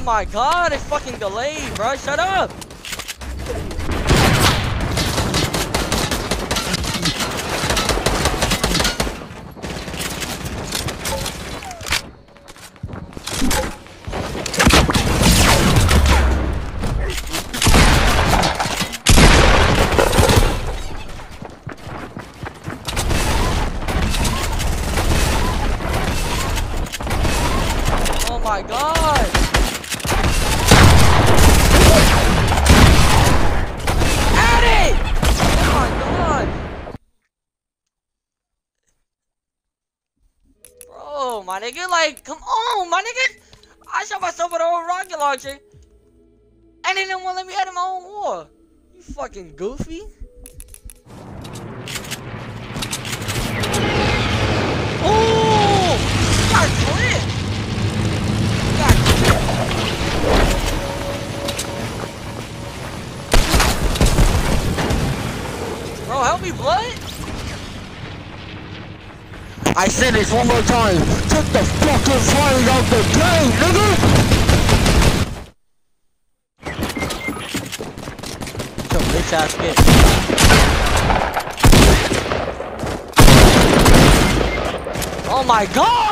Oh my god, it's fucking delayed, bro. Shut up. Oh my god! Addy! Oh my god! My nigga, like, come on, my nigga! I shot myself with a whole rocket launcher. And they didn't want to let me out of my own war. You fucking goofy. Clipped! Bro, help me, blood! I said this one more time. Get the fucking flag out the game, nigga! Yo, bitch ass bitch. Oh my god!